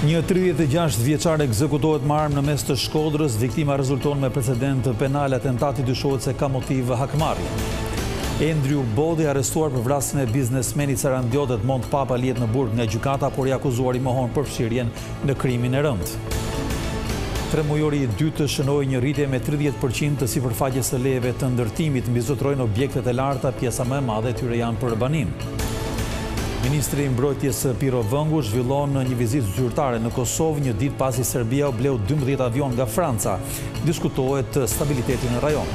Një 36 vjeçar ekzekutohet me armë në mes të Shkodrës, viktima rezulton me precedentë penalë atentati dyshohet se ka motive hakmarrje. Endri Ubodi i arrestuar për vrasjen e biznesmenit sarandiot Edmond Papa lihet në burg nga gjykata, por i akuzuari mohon përfshirjen në krimin e rëndë. Tremujori i dytë shënoi një rritje me tridhjetë për qind të sipërfaqes së lejeve të ndërtimit, mbizotërojnë objektet e larta, pjesa më e madhe e tyre janë për banim. Ministri i Mbrojtjes Pirro Vëngu zhvillon një vizitë zyrtare në Kosovë një ditë pasi Serbia bleu dymbëdhjetë avionë nga Franca, diskutohet stabiliteti në rajon.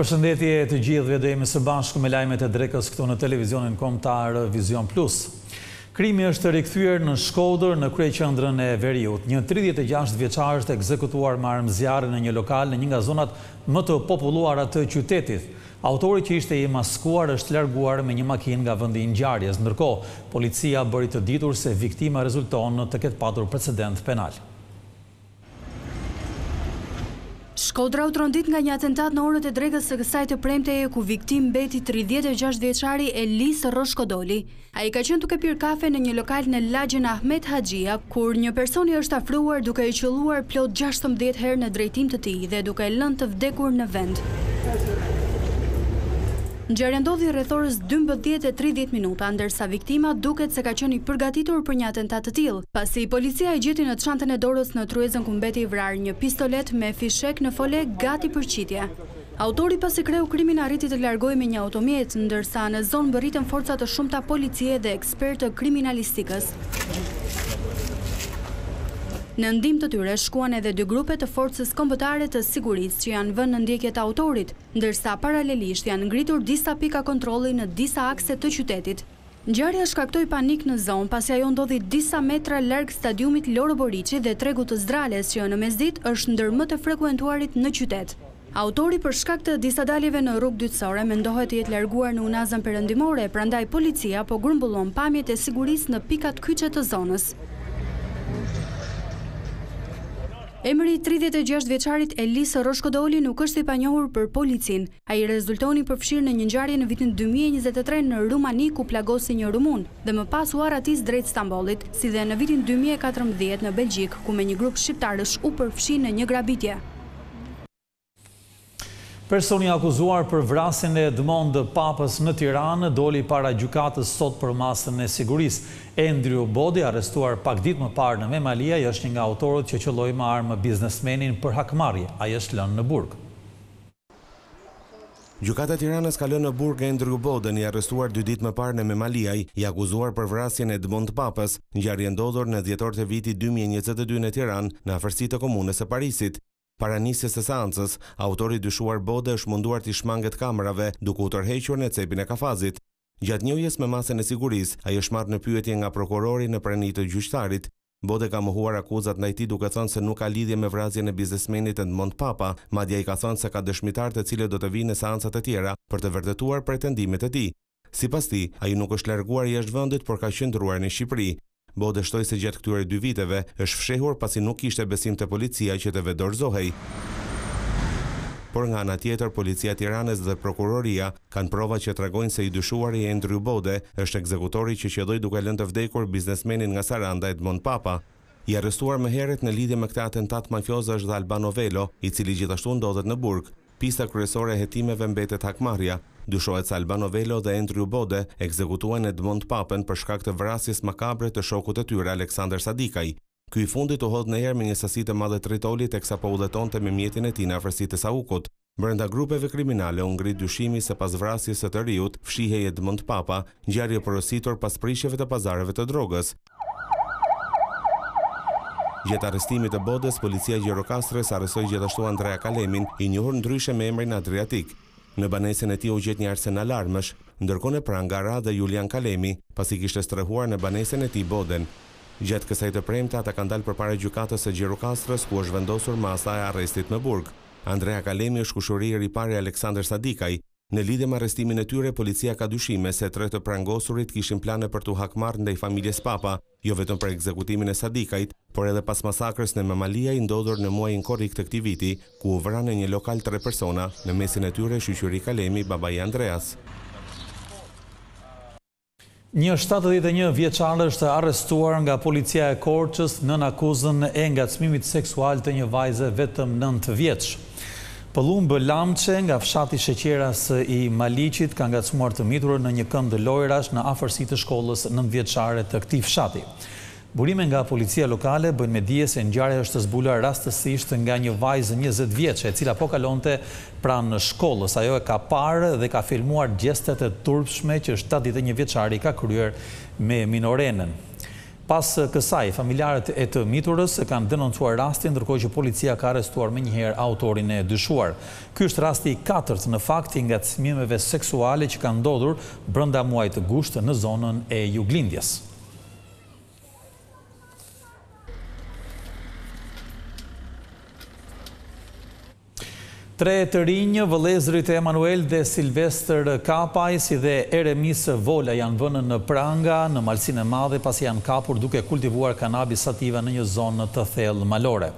Përshëndetje të gjithëve, do jemi së bashku me lajmet e drekës këtu në Televizionin Kombëtar Vizion Plus. Krimi është rikthyer në Shkodër në kryeqendrën e veriut. Një tridhjetë e gjashtë vjeçar është ekzekutuar me armë zjarri në një lokal në një nga zonat më të populluara të qytetit. Autori që ishte i maskuar është larguar me një makinë nga vendi i ngjarjes. Ndërkohë, policia bëri të ditur se viktima rezulton të ketë patur precedent penal. Shkodra u trondit nga një atentat në orët e drekës së kësaj të premteje ku viktimë mbeti tridhjetë e gjashtë vjeçari Elis Rroshkodoli. Ai ka qenë duke pirë kafe në një lokal në lagjen Ahmet Haxhia kur një person i është afruar duke e qëlluar plot gjashtëmbëdhjetë herë në drejtim të tij dhe duke e lënë të vdekur në vend. Ngjarja ndodhi rreth orës dymbëdhjetë e tridhjetë minuta, ndërsa viktima duket se ka qenë i përgatitur për një atentat të tillë, pasi policia i gjeti në çantën e dorës në tryezën ku mbeti i vrarë një pistoletë me fishek në fole gati për qitje. Autori pasi kreu krimin arriti të largohej me një automjet, ndërsa në zonë mbërritën forca të shumta policie dhe ekspertë të kriminalistikës. Në ndihmë të tyre shkuan edhe dy grupe të Forcës Kombëtare të Sigurisë që janë vënë në ndjekje të autorit, ndërsa paralelisht janë ngritur disa pika kontrolli në disa akse të qytetit. Ngjarja shkaktoi panik në zonë pasi ajo ndodhi disa metra larg stadiumit Loro Boriçi dhe tregut të Zdrales që në mesditë është ndër më të frekuentuarit në qytet. Autori për shkak të disa daljeve në rrugë dytësore mendohet të jetë larguar në unazën perëndimore, prandaj policia po grumbullon pamjet e sigurisë në pikat kyçe të zonës. Emri i tridhjetë e gjashtë vjeçarit Elis Rroshkodoli nuk është i panjohur për policinë. Ai rezulton i përfshirë në një ngjarje në vitin dy mijë e njëzet e tre në Rumani ku plagosi një rumun dhe më pas u arratis drejt Stambollit, si dhe në vitin dy mijë e katërmbëdhjetë në Belgjikë ku me një grup shqiptarësh u përfshi në një grabitje. Personi i akuzuar për vrasjen e Edmond Papës në Tiranë doli para gjykatës sot për masën e sigurisë. Endrju Bode, i arrestuar pak ditë më parë në Memaliaj, është një nga autorët që qëlloi me armë biznesmenin për hakmarrje. Ai është lënë në burg. Gjykata e Tiranës ka lënë në burg Endrju Boden, i arrestuar dy ditë më parë në Memaliaj, i akuzuar për vrasjen e Edmond Papës, ngjarje ndodhur në dhjetor të vitit dy mijë e njëzet e dy në Tiranë, në afërsi të Komunës së Parisit. Para nisjes së seancës, autori i dyshuar Bode është munduar t'i shmanget kamerave, duke u tërhequr në cepin e kafazit. Gjatë njohjes me masën e sigurisë, ai është marrë në pyetje nga prokurori në prani të gjyqtarit. Bode ka mohuar akuzat ndaj tij duke thënë se nuk ka lidhje me vrasjen e biznesmenit Edmond Papa, madje ai ka thënë se ka dëshmitarë të cilët do të vijnë në seancat e tjera për të vertetuar pretendimet e tij. Sipas tij, ai nuk është larguar jashtë vendit, por ka qëndruar në Shqipëri. Bode shtoi se gjatë këtyre dy viteve, është fshehur pasi nuk kishte besim te policia që të vetëdorëzohej. Por nga ana tjetër, Policia e Tiranës dhe Prokuroria kanë prova që tregojnë se i dyshuari Endrju Bode është ekzekutori që qëlloi duke lënë të vdekur biznesmenin nga Saranda Edmond Papa. I arrestuar më herët në lidhje me këtë atentat mafioz është dhe Albano Velo, i cili gjithashtu ndodhet në burg. Pista kryesore e hetimeve mbetet hakmarrja. Dyshohet se Albano Velo dhe Endrju Bode ekzekutuan Edmond Papën për shkak të vrasjes makabre të shokut të tyre Aleksandër Sadikaj. Ky i fundit u hodh në erë me një sasi të madhe tritoli teksa po udhëtonte me mjetin e tij në afërsi të Saukut. Brenda grupeve kriminale u ngrit dyshimi se pas vrasjes së të riut fshihej Edmond Papa, ngjarje e porositur pas prishjeve të pazareve të drogës. Gjatë arrestimit të Bodes, Policia e Gjirokastrës arrestoi gjithashtu Andrea Kalemin, i njohur ndryshe me emrin Adriatik. Në banesën e tij u gjet një arsenal armësh. Ndërkohë në pranga ra dhe Julian Kalemi, pasi kishte strehuar në banesën e tij Boden. Gjatë kësaj të premte ata kanë dalë përpara Gjykatës së Gjirokastrës ku është vendosur masa e arrestit me burg. Andrea Kalemi është kushëri i parë i Aleksandër Sadikaj, Në lidhje me arrestimin e tyre, policia ka dyshime se tre të prangosurit kishin plane për t'u hakmarrë ndaj familjes Papa, jo vetëm për ekzekutimin e Sadikajt, por edhe pas masakrës në Memaliaj ndodhur në muajin korrik të këtij viti, ku u vranë në një lokal tre persona, në mesin e tyre Shyqyri Kalemi, babai i Andreas. Një shtatëdhjetë e një vjeçar është arrestuar nga policia e Korçës nën akuzën e ngacmimit seksual të një vajze vetëm nëntë vjeç. Pëllumb Lamçe nga fshati Sheqeras i Maliqit ka ngacmuar të miturën në një kënd lojërash në afërsi të shkollës nëntëvjeçare të këtij fshati. Burime nga policia lokale bëjnë me dije se ngjarja është zbuluar rastësisht nga një vajzë njëzet vjeçe, e cila po kalonte pranë shkollës. Ajo e ka parë dhe ka filmuar gjestet e turpshme që shtatëdhjetë e një vjeçari ka kryer me minorenën. Pas kësaj, familjarët e të miturës kanë denoncuar rastin, ndërkohë që policia ka arrestuar menjëherë autorin e dyshuar. Ky është rasti i katërt në fakt i ngacmimeve seksuale që kanë ndodhur brenda muajit gusht në zonën e Juglindjes. Tre të rinjë, vëllezërit Emanuel dhe Silvestër Kapaj, si dhe Eremis Vola janë vënë në pranga në Malësinë e Madhe pasi janë kapur duke kultivuar kanabis sativa në një zonë të thellë malore.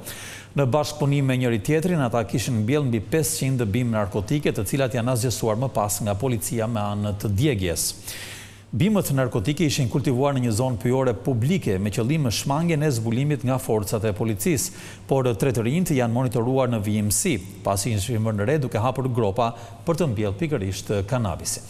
Në bashkëpunim me njëri-tjetrin, ata kishin mbjellë mbi pesëqind bimë narkotike, të cilat janë asgjësuar më pas nga policia me anë të djegies. Bimët narkotike ishin kultivuar në një zonë pyjore publike me qëllim shmangien e zbulimit nga forcat e policisë, por tre të rinjtë janë monitoruar në vijimësi, pasi ishin vënë re duke hapur gropa për të mbjellë pikërisht kanabisin.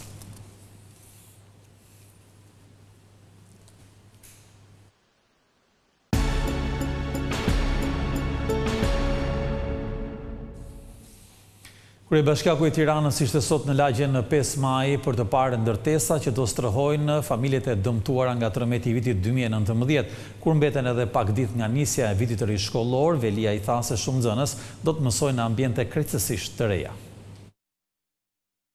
Kryebashkiaku i Tiranës ishte sot në lagjen pesë Maj për të parë ndërtesa që do strehojnë familjet e dëmtuara nga tërmeti i vitit dy mijë e nëntëmbëdhjetë. Kur mbeten edhe pak ditë nga nisja e vitit të ri shkollor, Veliaj tha se shumë nxënës do të mësojnë ambiente krejtësisht të reja.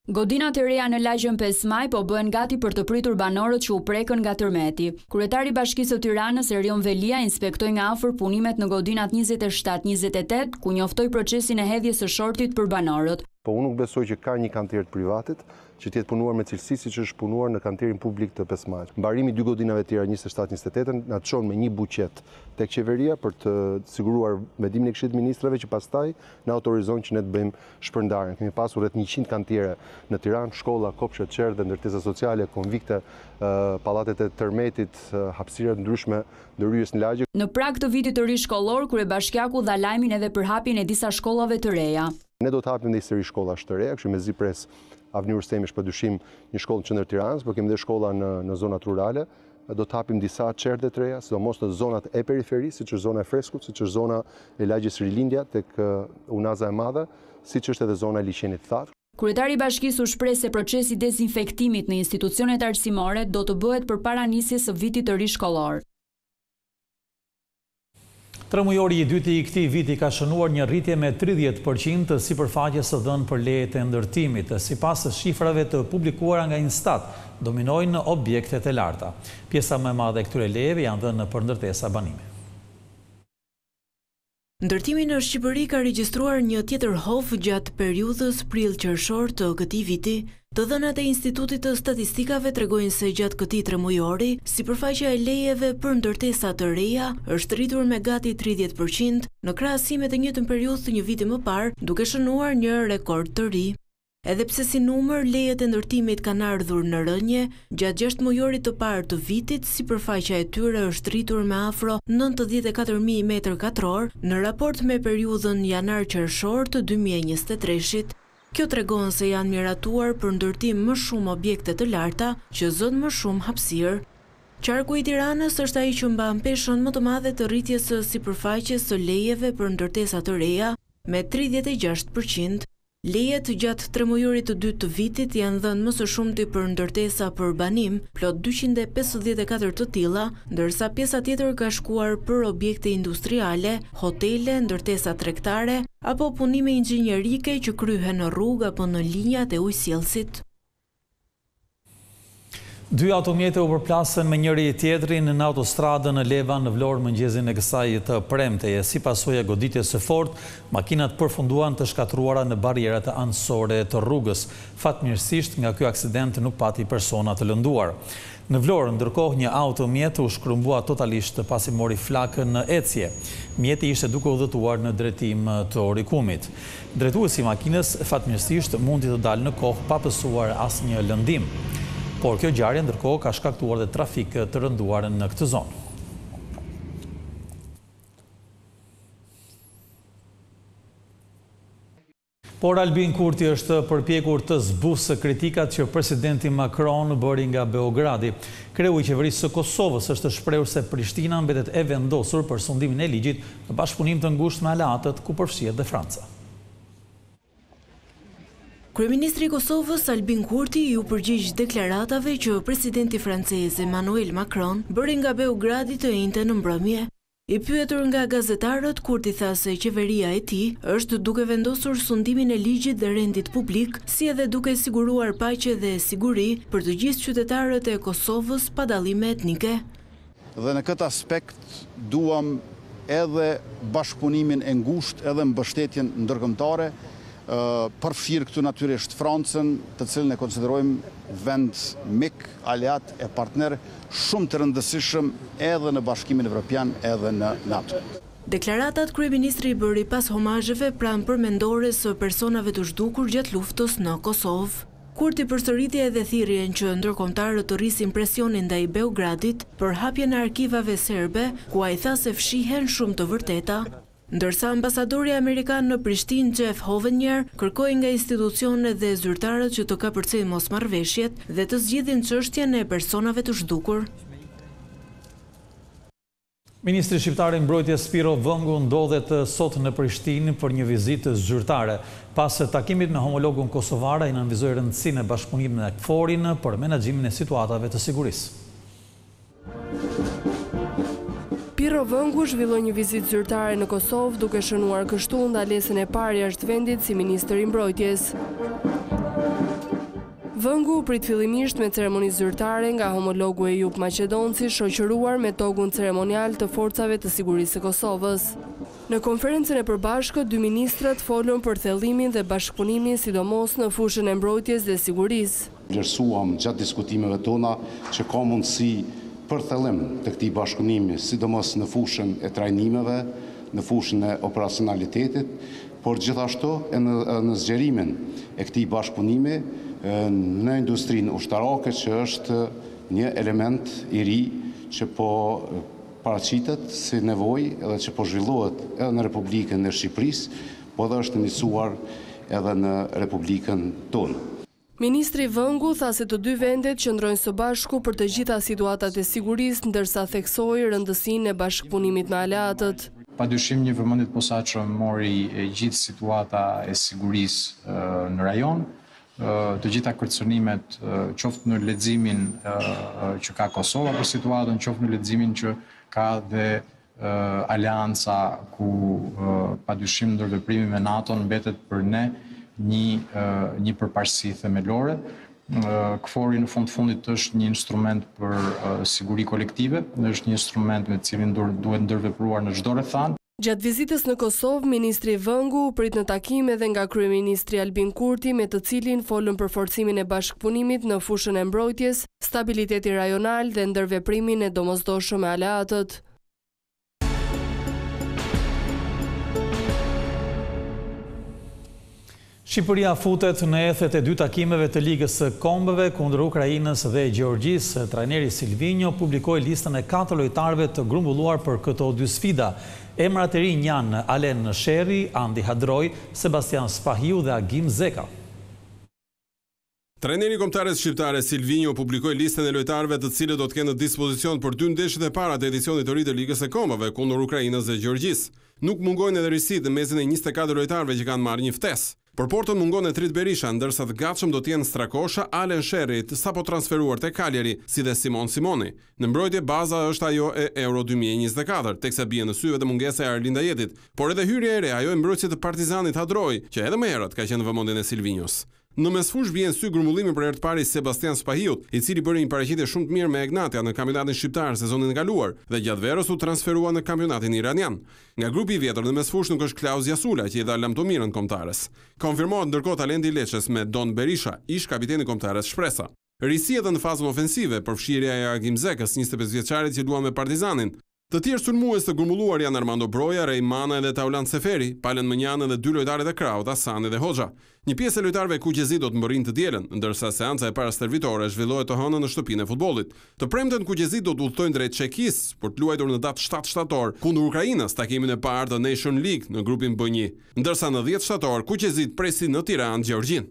Godinat e reja në lagjen pesë Maj po bëhen gati për të pritur banorët që u prekën nga tërmeti. Kryetari i Bashkisë së Tiranës, Erion Veliaj, inspektoi nga afër punimet në godinat njëzet e shtatë, njëzet e tetë, ku njoftoi procesin e hedhjes së shortit për banorët. Po unë nuk besoj që ka një kantier të privatit që të jetë punuar me cilësi siç është punuar në kantierin publik të pesë Majit. Mbarimi i dy godinave të tjera, njëzet e shtatë, njëzet e tetë, na çon me një buxhet tek qeveria për të siguruar vendimin e Këshillit të Ministrave që pastaj na autorizon që ne të bëjmë Shpërndarjen. Kemi pasur rreth njëqind kantiere në Tiranë, shkolla, kopshte, çerdhe, ndërtesa sociale, konvikte, pallatet e tërmetit, hapësira të ndryshme ndërhyrje në lagje. Në prag të vitit të ri shkollor, kryebashkiaku dha lajmin edhe për hapjen e disa shkollave të reja. Ne do të hapim edhe një seri shkollash të reja, kështu që mezi pres Avni Rustemi është padyshim një shkollë në qendër të Tiranës, por kemi edhe shkolla në zonat rurale. do të hapim disa çerdhe të reja, sidomos në zonat e periferisë, siç është zona e Freskut, siç është zona e lagjes Rilindja tek Unaza e Madhe, siç është edhe zona e Liqenit të Thatë. Kryetari i bashkisë u shpreh se procesi i dezinfektimit në institucionet arsimore do të bëhet përpara nisjes së vitit të ri shkollor. Tremujori i dyti i këtij viti ka shënuar një rritje me tridhjetë për qind të sipërfaqes së dhënë për lejet e ndërtimit, sipas shifrave të publikuara nga INSTAT, dominojnë objektet e larta. Pjesa më e madhe e këtyre lejeve janë dhënë për ndërtesa banimi. Ndërtimi në Shqipëri ka regjistruar një tjetër hov gjatë periudhës prill-qershor të këtij viti. Të dhënat e Institutit të Statistikave tregojnë se gjatë këtij tremujori, sipërfaqja e lejeve për ndërtesa të reja është rritur me gati tridhjetë për qind, në krahasim me të njëjtën periudhë të një viti më parë, duke shënuar një rekord të ri. Edhe pse si numër, lejet e ndërtimit kanë ardhur në rënie, gjatë gjashtëmujorit të parë të vitit, sipërfaqja e tyre është rritur me afro nëntëdhjetë e katër mijë metër katrorë, në raport me periudhën janar-qershor të dy mijë e njëzet e treshit. Kjo tregon se janë miratuar për ndërtim më shumë objekte të larta, që zënë më shumë hapësirë. Qarku i Tiranës është ai që mban peshën më të madhe të rritjes së sipërfaqes së lejeve për ndërtesa të reja, me tridhjetë e gjashtë për qind. Lejet gjatë tremujorit të dytë të vitit janë dhënë më së shumti për ndërtesa për banim, plot dyqind e pesëdhjetë e katër të tilla, ndërsa pjesa tjetër ka shkuar për objekte industriale, hotele, ndërtesa tregtare apo punime inxhinierike që kryhen në rrugë apo në linjat e ujësjellësit. Dy automjete u përplasën me njëri-tjetrin në autostradën Levan-Vlorë mëngjezin e kësaj të premteje. Si pasojë e goditjes së fortë, makinat përfunduan të shkatërruara në barrierat anësore të rrugës. Fatmirësisht, nga ky aksident nuk pati persona të lënduar. Në Vlorë, ndërkohë, një automjet u shkrumbua totalisht pasi mori flakë në ecje. Mjeti ishte duke udhëtuar në drejtim të Orikumit. Drejtuesi i makinës, fatmirësisht, mundi të dalë në kohë pa pësuar asnjë lëndim. Por kjo ngjarje, ndërkohë, ka shkaktuar dhe trafik të rënduar në këtë zonë. Por Albin Kurti është përpjekur të zbusë kritikat që presidenti Macron bëri nga Beogradi. Kreu i Qeverisë së Kosovës është shprehur se Prishtina mbetet e vendosur për sundimin e ligjit në bashkëpunim të ngushtë me aleatët, ku përfshihet dhe Franca. Kryeministri i Kosovës, Albin Kurti iu përgjigj deklaratave që presidenti francez, Emmanuel Macron bëri nga Beogradi të enjten në mbrëmje. I pyetur nga gazetarët, Kurti tha se qeveria e tij është duke vendosur sundimin e ligjit dhe rendit publik, si edhe duke siguruar paqe dhe siguri për të gjithë qytetarët e Kosovës pa dallime etnike. Dhe në këtë aspekt duam edhe bashkëpunimin e ngushtë edhe mbështetjen ndërkombëtare, përfshirë këtu natyrisht Francën, të cilën e konsiderojmë vend mik, aleat e partner shumë të rëndësishëm edhe në Bashkimin Evropian edhe në NATO. Deklaratat kryeministri i bëri pas homazheve pranë përmendores së personave të zhdukur gjatë luftës në Kosovë. Kurti përsëriti edhe thirrjen që ndërkombëtarët të rrisin presionin ndaj Beogradit për hapjen e arkivave serbe, ku ai tha se fshihen shumë të vërteta. Ndërsa ambasadori amerikan në Prishtinë, Jeff Hovenier, kërkoi nga institucionet dhe zyrtarët që të kapërcejnë mosmarrëveshjet dhe të zgjidhin çështjen e personave të zhdukur. Ministri shqiptar i Mbrojtjes Pirro Vëngu ndodhet sot në Prishtinë për një vizitë zyrtare. Pas takimit me homologun kosovar, ai nënvizoi rëndësinë e bashkëpunimit me KFOR-in për menaxhimin e situatave të sigurisë. Pirro Vëngu zhvilloi një vizitë zyrtare në Kosovë, duke shënuar kështu ndalesën e parë jashtë vendit si ministër i Mbrojtjes. Vëngu u prit fillimisht me ceremoni zyrtare nga homologu Ejup Maqedonci, shoqëruar me togun ceremonial të Forcave të Sigurisë së Kosovës. Në konferencën e përbashkët, dy ministrat folën për thellimin dhe bashkëpunimin sidomos në fushën e mbrojtjes dhe sigurisë. Vlerësuam gjatë diskutimeve tona që ka mundësi për thellim të këtij bashkëpunimi, sidomos në fushën e trajnimeve, në fushën e operacionalitetit, por gjithashtu edhe në zgjerimin e këtij bashkëpunimi në industrinë ushtarake që është një element i ri që po paraqitet si nevojë dhe që po zhvillohet edhe në Republikën e Shqipërisë, po dhe është iniciuar edhe në Republikën tonë. Ministri Vëngu tha se të dy vendet qëndrojnë së bashku për të gjitha situatat e sigurisë, ndërsa theksoi rëndësinë e bashkëpunimit me aleatët. Padyshim një vëmendje të posaçëm mori e gjithë situata e sigurisë në rajon. Të gjitha kërcënimet, qoftë në leximin që ka Kosova për situatën, qoftë në leximin që ka dhe Aleanca ku padyshim ndërveprimi me NATO-n mbetet për ne një përparësi themelore. KFOR-i në fund të fundit është një instrument për siguri kolektive, është një instrument me të cilin duhet ndërvepruar në çdo rrethanë. Gjatë vizitës në Kosovë, ministri Vëngu u prit në takim edhe nga kryeministri Albin Kurti me të cilin folën për forcimin e bashkëpunimit në fushën e mbrojtjes, Stabilitetin rajonal dhe ndërveprimin e domosdoshëm me aleatët. Shqipëria futet në ethet e dy takimeve të Ligës së Kombeve kundër Ukrainës dhe Gjeorgjisë. Trajneri Silvinjo publikoi listën e katër lojtarëve të grumbulluar për këto dy sfida. Emra të rinj janë Alen Sherri, Andi Hadroj, Sebastian Spahiu dhe Agim Zeka. Trajneri i Kombëtares shqiptare, Silvinjo publikoi listën e lojtarëve të cilët do të ketë në dispozicion për dy ndeshjet e para të edicionit të ri të Ligës së Kombeve kundër Ukrainës dhe Gjeorgjisë. Nuk mungojnë edhe risitë në mesin e njëzet e katër lojtarëve që kanë marrë një ftesë. Për portën mungon Etrit Berisha, ndërsa të gatshëm do të jenë Strakosha, Alen Sherri, i sapotransferuar te Cagliari, si dhe Simon Simoni. Në mbrojtje baza është ajo e Euro dy mijë e njëzet e katër, teksa bie në sy edhe mungesa e Arlind Ajetit, por edhe hyrja e re ajo e mbrojtësit të Partizanit Hadroi, që edhe më herët ka qenë në vëmendjen e Silvinjos. Në mesfushë bie në sy grumbullimi për herë të parë i Sebastian Spahiut, i cili bëri një paraqitje shumë të mirë me Egnatia në kampionatin shqiptar sezonin e kaluar dhe gjatë verës u transferua në kampionatin iranian. Nga grupi i vjetër në mesfushë nuk është Klaus Gjasula që i dha lamtumirën Kombëtares. Konfirmohet ndërkohë talenti i Lecces Medon Berisha, ish-kapiteni i Kombëtares Shpresa. Risi edhe në fazën ofensive, përfshirja e Agim Zekës, njëzet e pesë vjeçarit që luan me Partizanin. Të tjerë sulmues të grumbulluar janë Armando Broja, Rei Manaj dhe Taulant Seferi, pa lënë mënjanë edhe dy lojtarët e krahut, Asani dhe Hoxha. Një pjesë e lojtarëve kuqezi do të mbërrijnë të dielën, ndërsa seanca e parë stërvitore zhvillohet të hënën në Shtëpinë e Futbollit. Të premten kuqezitë do të udhëtojnë drejt Çekisë, për të luajtur në datë shtatë shtator, kundër Ukrainës, takimin e parë të Nation League në grupin B një. Ndërsa në dhjetë shtator, kuqezitë presin në Tiranë Gjeorgjinë.